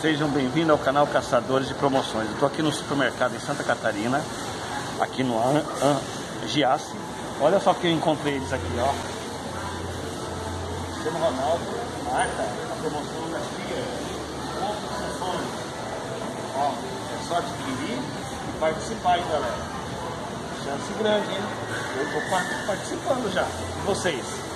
Sejam bem-vindos ao canal Caçadores de Promoções. Eu estou aqui no supermercado em Santa Catarina, aqui no An An Giasse. Olha só que eu encontrei eles aqui, ó. Cristiano Ronaldo, Marta, a promoção da FIA, Ó, é só adquirir e participar aí, galera. Chance grande, hein? Eu estou participando já. E vocês?